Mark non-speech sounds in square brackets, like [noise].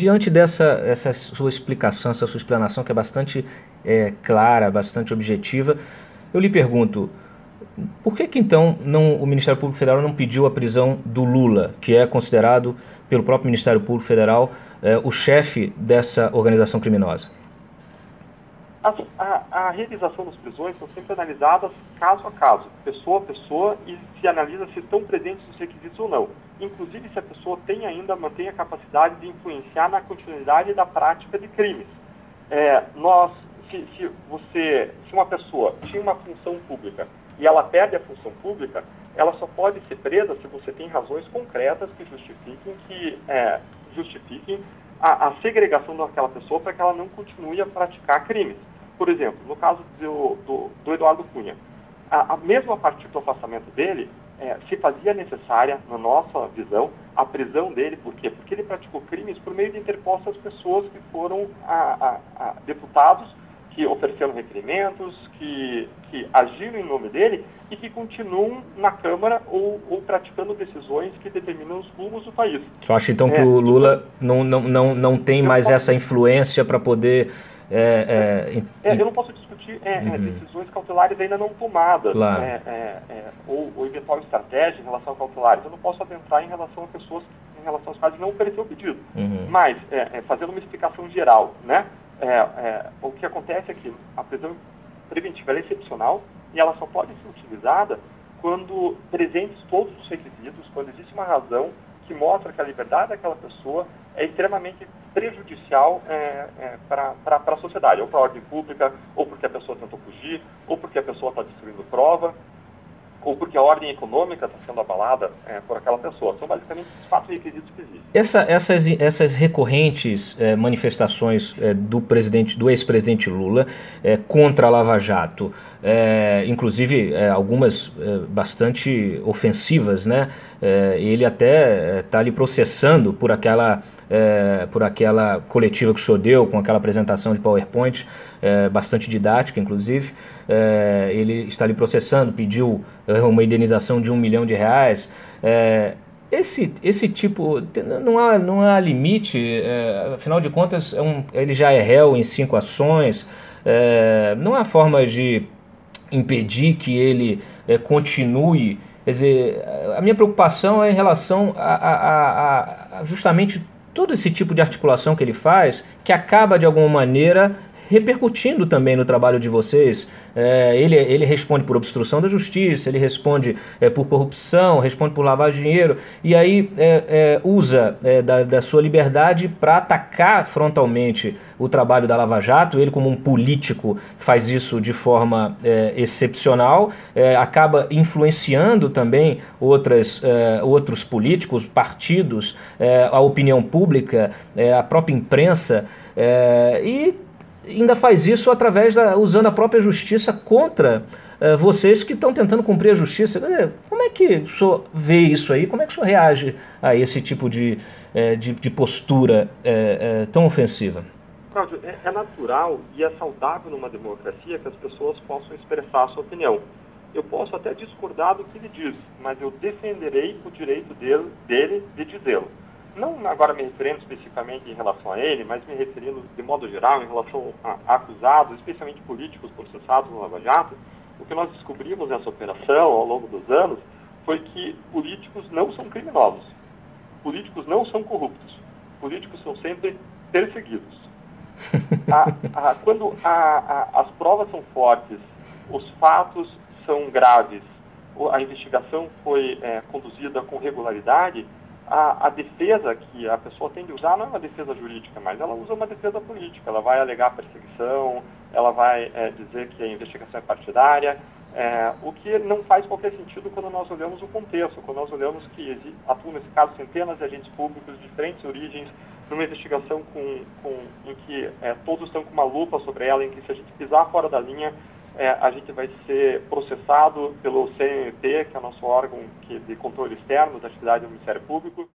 diante dessa essa sua explicação, essa sua explanação que é bastante é, clara, bastante objetiva, eu lhe pergunto, por que, que então não, o Ministério Público Federal não pediu a prisão do Lula, que é considerado pelo próprio Ministério Público Federal é, o chefe dessa organização criminosa? A, a, realização das prisões são sempre analisadas caso a caso, pessoa a pessoa, e se analisa se estão presentes os requisitos ou não. Inclusive se a pessoa tem ainda, mantém a capacidade de influenciar na continuidade da prática de crimes. É, nós, se, se, você, se uma pessoa tinha uma função pública e ela perde a função pública, ela só pode ser presa se você tem razões concretas que justifiquem que é, justifiquem a, a segregação daquela pessoa para que ela não continue a praticar crimes. Por exemplo, no caso do, do, do Eduardo Cunha, a, a, mesmo a partir do afastamento dele, é, se fazia necessária, na nossa visão, a prisão dele. Por quê? Porque ele praticou crimes por meio de interpostas pessoas que foram a, a, deputados que ofereceram requerimentos, que, que agiram em nome dele e que continuam na Câmara ou, ou praticando decisões que determinam os rumos do país. Você acha então é, que o Lula não, não, não, não tem mais posso... essa influência para poder. É, é, é, eu não posso discutir é, é, uhum. decisões cautelares ainda não tomadas, claro. ou, ou eventual estratégia em relação a cautelares. Eu não posso adentrar em relação a pessoas em relação aos casos não oferecer o pedido. Uhum. Mas, fazendo uma explicação geral, né? É, é, o que acontece é que a prisão preventiva é excepcional e ela só pode ser utilizada quando presentes todos os requisitos, quando existe uma razão que mostra que a liberdade daquela pessoa é extremamente prejudicial é, é, para a sociedade, ou para a ordem pública, ou porque a pessoa tentou fugir, ou porque a pessoa está destruindo prova ou porque a ordem econômica está sendo abalada é, por aquela pessoa. São basicamente os quatro requisitos que existem. Essa, essas, essas recorrentes é, manifestações é, do presidente, do ex-presidente Lula é, contra a Lava Jato, é, inclusive é, algumas bastante ofensivas, né? ele até está ali processando por aquela é, por aquela coletiva que o senhor deu, com aquela apresentação de PowerPoint, é, bastante didática, inclusive. É, ele está ali processando, pediu é, uma indenização de um milhão de reais. É, esse, esse tipo, não há, não há limite, é, afinal de contas, é um, ele já é réu em cinco ações, não há forma de impedir que ele continue. Quer dizer, a minha preocupação é em relação a, a, a, a justamente todo esse tipo de articulação que ele faz, que acaba de alguma maneira repercutindo também no trabalho de vocês. É, ele, ele responde por obstrução da justiça, ele responde é, por corrupção, responde por lavar dinheiro, e aí é, é usa é, da, da, sua liberdade para atacar frontalmente o trabalho da Lava Jato. Ele, como um político, faz isso de forma é, excepcional, acaba influenciando também outras, outros políticos, partidos, a opinião pública, a própria imprensa. e ainda faz isso através da usando a própria justiça contra uh, vocês que estão tentando cumprir a justiça. Como é que o senhor vê isso aí? Como é que o senhor reage a esse tipo de, uh, de, de, postura uh, tão ofensiva? Cláudio, é, é, natural e é saudável numa democracia que as pessoas possam expressar a sua opinião. Eu posso até discordar do que ele diz, mas eu defenderei o direito dele, dele de dizê-lo não agora me referindo especificamente em relação a ele, mas me referindo de modo geral em relação a acusados, especialmente políticos processados no Lava Jato, o que nós descobrimos nessa operação ao longo dos anos foi que políticos não são criminosos, políticos não são corruptos, políticos são sempre perseguidos. a, [laughs] a, quando a, as provas são fortes, os fatos são graves, a investigação foi é, conduzida com regularidade, a, a, defesa que a pessoa tem de usar não é uma defesa jurídica, mas ela usa uma defesa política. Ela vai alegar perseguição, ela vai é, dizer que a investigação é partidária, é, o que não faz qualquer sentido quando nós olhamos o contexto, quando nós olhamos que atuam, nesse caso, centenas de agentes públicos de diferentes origens, numa investigação com, com, em que é, todos estão com uma lupa sobre ela, em que se a gente pisar fora da linha, é, a gente vai ser processado pelo CNT, que é o nosso órgão que, de controle externo da atividade do Ministério Público.